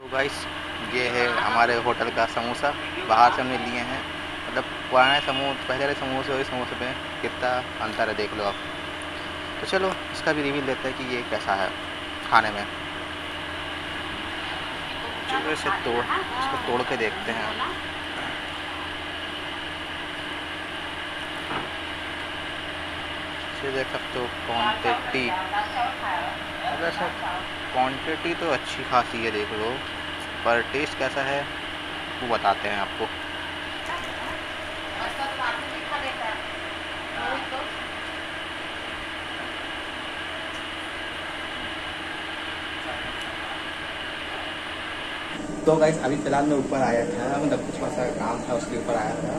तो गाइस ये है हमारे होटल का समोसा। बाहर से हमने लिए हैं। मतलब पुराने समोसे पहले वाले समोसे और समोसे में कितना अंतर है देख लो आप। तो चलो इसका भी रिव्यू लेते हैं कि ये कैसा है खाने में। चलो इसे तोड़ इसको तोड़ के देखते हैं। देख सकते हो क्वान्टिटी वैसे क्वान्टिटी तो अच्छी खासी है, देख लो। पर टेस्ट कैसा है, वो बताते हैं आपको। तो गाइस अभी फ़िलहाल मैं ऊपर आया था मतलब कुछ ऐसा काम था, उसके ऊपर आया था।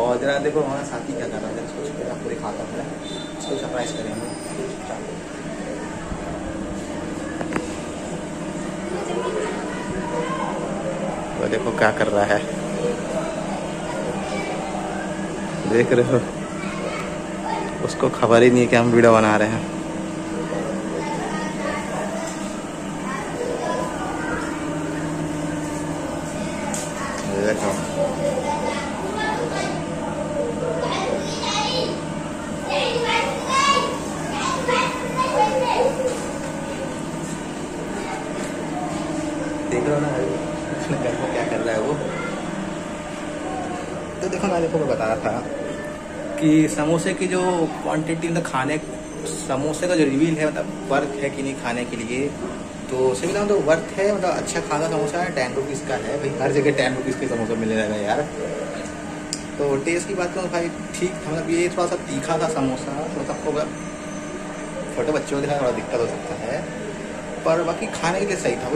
और जरा देखो, हमारा साथी क्या कर रहा था सोच के आपको दिखाता हूँ उसको सरप्राइज़ करेंगे। वो देखो क्या कर रहा है। देख रहे हो। उसको खबर ही नहीं है कि हम वीडियो बना रहे हैं देखो देख हो ना घर में क्या कर रहा है वो। तो देखो मैं देखो, मैं बता रहा था कि समोसे की जो क्वांटिटी मतलब खाने, समोसे का जो रिवील है मतलब वर्थ है कि नहीं खाने के लिए तो सही बताऊँ तो वर्थ है मतलब अच्छा खाना समोसा है टेन रुपीज़ का है। भाई, हर जगह टेन रुपीज़ के समोसा मिल जाएगा यार। तो टेस्ट की बात करूँ, भाई, ठीक था मतलब ये थोड़ा सा तीखा था समोसा तो सबको अगर छोटे बच्चों के लिए थोड़ा दिक्कत हो सकता है, पर बाकी खाने के लिए सही था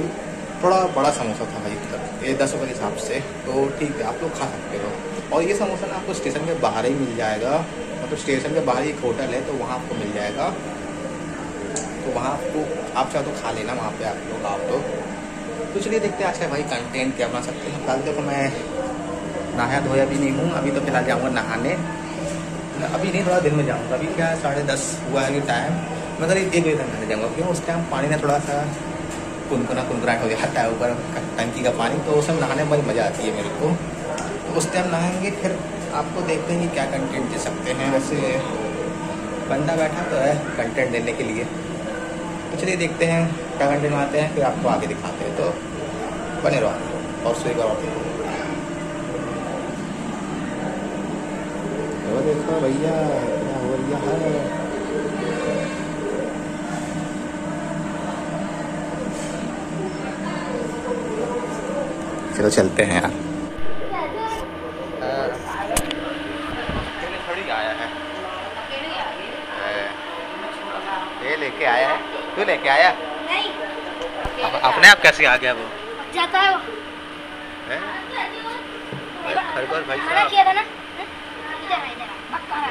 थोड़ा बड़ा समोसा था भाई मतलब ये दस रुपये के हिसाब से। तो ठीक है, आप लोग खा सकते हो। और ये समोसा ना आपको स्टेशन के बाहर ही मिल जाएगा। मतलब स्टेशन के बाहर एक होटल है तो वहाँ आपको मिल जाएगा। तो वहाँ आपको, आप चाहो तो खा लेना वहाँ पे आप लोग आओ तो तो चलिए देखते हैं अच्छा भाई कंटेंट क्या बना सकते हैं। कल देखो मैं नहाया धोया भी नहीं हूँ, अभी तो फ़िलहाल जाऊँगा नहाने। अभी नहीं, थोड़ा दिन में जाऊँगा। अभी क्या साढ़े दस हुआ है टाइम मैं करीब एक बजे तक नहाने जाऊँगा क्यों उस टाइम पानी ना थोड़ा सा कुनकुना कुनकुनाट हो जाता है ऊपर टंकी का पानी तो उसमें नहाने में बड़ी मज़ा आती है मेरे को। तो उस टाइम नहाएँगे, फिर आपको देखते हैं कि क्या कंटेंट दे सकते हैं। वैसे बंदा बैठा तो है कंटेंट देने के लिए। तो चलिए देखते हैं, क्या कंटेंट आते हैं, फिर आपको आगे दिखाते हैं। तो बने रहो और सुई देखो भैया हो है? चलो चलते हैं यार। है लेके आया है? तू लेके आया? नहीं। अप, अपने आप कैसे आ गया वो? जाता है वो। खरगोश भाई साहब। किया था ना? इधर आ, इधर आ, पक्का है।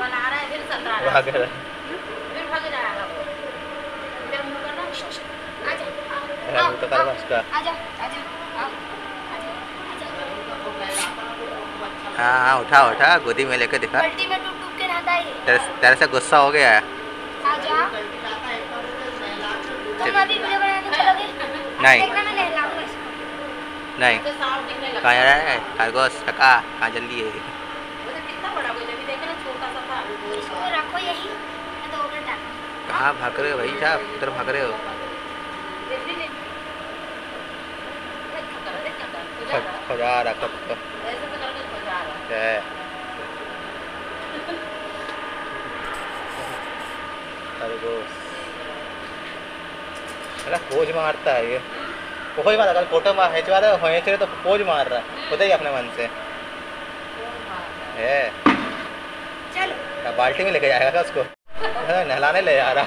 बना रहा है फिर सत्रह वो आ गया फिर भाग जाएगा वो फिर मुँह करना। आजा मेरा मुँह तो कर बस का आजा आजा आओ आजा आजा हाँ हाँ उठा उठा गोदी में लेके दिखा। तेरे से गुस्सा हो गया है नहीं। नहीं कहाँ जा रहा है खरगोश काका कहाँ जल्दी है था कहाँ भाग रहे हो भाई साहब उधर भाग रहे हो देख ली देख क्या कर रहा है है है है। है खरगोश अरे पोज मारता है ये। अगर फ़ोटो मार खिंचवा रहे हो तो पोज मार रहा है। खुद ही अपने मन से। है। चलो। बाल्टी में लेके जाएगा क्या उसको? हाँ, नहलाने ले जा रहा।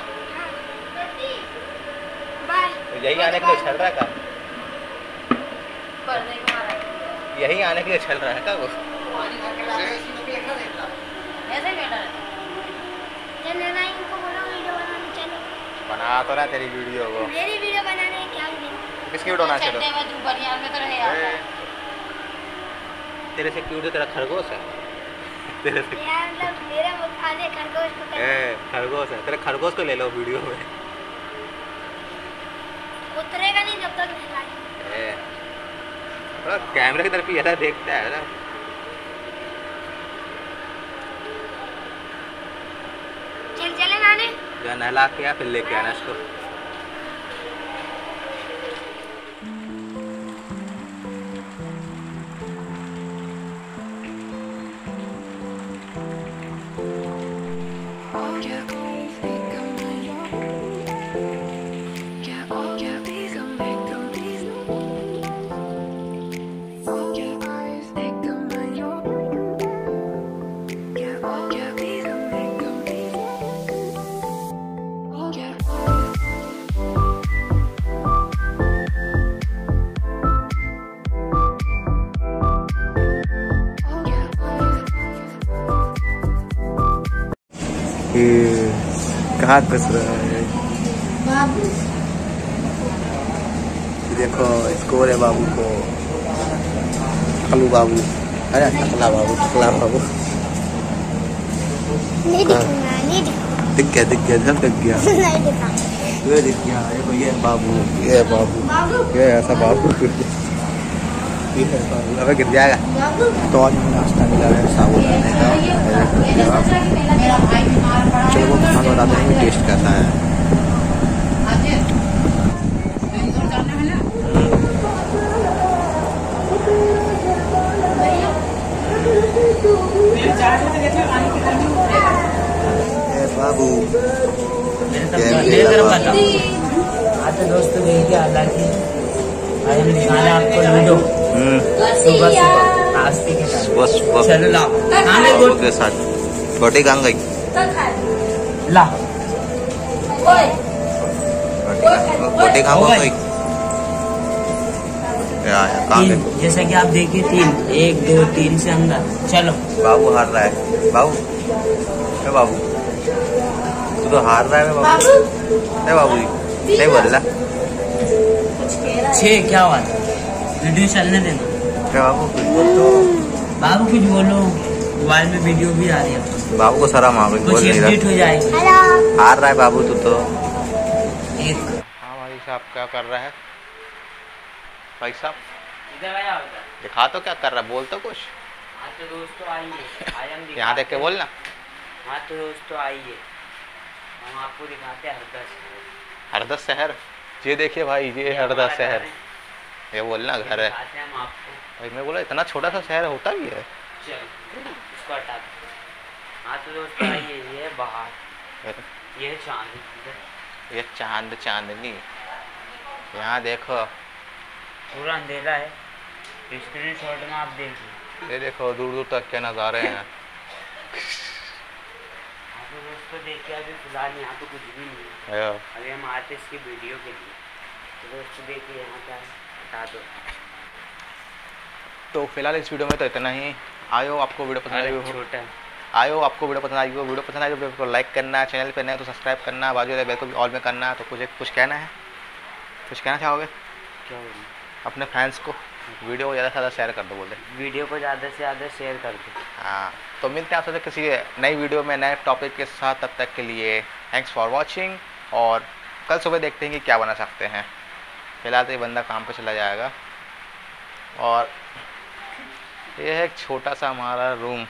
बाय तो यही आने के लिए छल रहा है को है यही आने के लिए चल रहा है क्या वो? बनाने बना तो ना तेरी वीडियो को मेरी वीडियो बनाने क्या किसकी वीडियो बना चलो रहे तेरे से क्यों तेरा खरगोश है। तेरे से मतलब खरगोश खरगोश है। तेरे खरगोश को ले लो वीडियो में। उतरेगा नहीं जब तो ए, थोड़ा कैमरे की तरफ़ ही ऐसा देखता है ना? चल चले नाने। नहला के या फिर लेके आना इसको। कहाँ घुस रहा है? बाबू देखो स्कोर है बाबू को। खलू बाबू। अरे टकला बाबू टकला बाबू। दिख गया दिख गया सब दिख गया। ये दिख गया ये ये बाबू। ये बाबू। ये ऐसा बाबू। ये बाबू। अबे गिर जाएगा। तो आज हमें नाश्ता मिला है साबुदाने का चलो वो खाना बताते हैं कि टेस्ट कैसा है ये बाबू ये मेरा बाबू हाँ तो हालाँकि आपको लूडो हम्म सुबह सुबह के टाइम बस बस चलो ला के साथ कहाँ गई ला कहाँ गई जैसा कि आप देखिए तीन एक दो तीन से अंदर चलो बाबू हार रहा है बाबू बाबू तू हार रहा है बाबू। ए बाबू जी। नहीं बोल रहा। छः क्या हुआ वीडियो चलने देना। ए बाबू कुछ बोल तो बाबू कुछ बोलो। मोबाइल में वीडियो भी आ रही है। बाबू को शर्म आ गई बोल नहीं रहा। हो जाएगी। हार रहा है बाबू तू तो। एक। हाँ भाई साहब क्या कर रहा है? भाई साहब। इधर आया होता दिखा तो क्या कर रहा है? बोल तो कुछ। हाँ तो दोस्तों आइए। यहाँ देख के बोलना। हाँ तो दोस्तों आइए। हम आपको दिखाते हैं हरदा शहर। हरदा शहर? ये देखिए भाई ये ये हरदा शहर। ये बोलना घर है। हम आपको। भाई मैं बोला इतना छोटा सा शहर होता भी है? चलो इसको हटा हाँ तो दोस्तों आइए ये बाहर। ये चाँद ये चाँद चांदनी। यहाँ देखो। पूरा अंधेरा है। स्क्रीन शॉट में आप देखिए ये देखो दूर दूर तक के नज़ारे हाँ। तो देखिए अभी फ़िलहाल यहाँ पे कुछ भी नहीं है। ये अभी हम आते इसकी वीडियो के लिए। तो दोस्तों देखिए यहाँ क्या है हटा दो। तो फ़िलहाल इस वीडियो में तो इतना ही। आयो आपको वीडियो पसंद आई छोटा। आयो आपको वीडियो पसंद आई हो वीडियो पसंद आई हो वीडियो को लाइक करना चैनल पे नए तो सब्सक्राइब करना बाजू वाले बेल को भी ऑल में करना तो कुछ कुछ कहना है? कुछ कहना चाहोगे? क्या अपने फैंस को। वीडियो को ज़्यादा से ज़्यादा शेयर कर दो बोलते वीडियो को ज़्यादा से ज़्यादा शेयर कर दो। हाँ। तो मिलते हैं आपसे किसी नई वीडियो में नए टॉपिक के साथ। तब तक के लिए थैंक्स फॉर वॉचिंग और कल सुबह देखते हैं कि क्या बना सकते हैं। फ़िलहाल तो ये बंदा काम पर चला जाएगा। और ये है एक छोटा सा हमारा रूम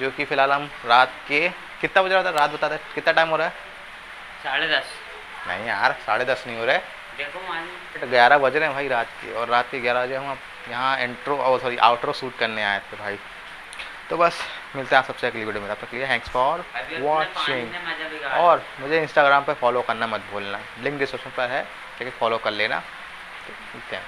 जो कि फ़िलहाल हम रात के कितना बज रहा था? रात बता दे कितना टाइम हो रहा है? साढ़े दस। नहीं यार साढ़े दस नहीं हो रहे देखो ग्यारह बज रहे हैं भाई रात के और रात के ग्यारह बजे हम यहाँ इंट्रो और सॉरी आउटरो शूट करने आए थे भाई। तो बस मिलते हैं आप सबसे अगली वीडियो में। तब तक लिए थैंक्स फॉर वॉचिंग और मुझे इंस्टाग्राम पर फॉलो करना मत भूलना। लिंक डिस्क्रिप्शन पर है ठीक है? फॉलो कर लेना। ठीक हैं।